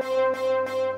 Música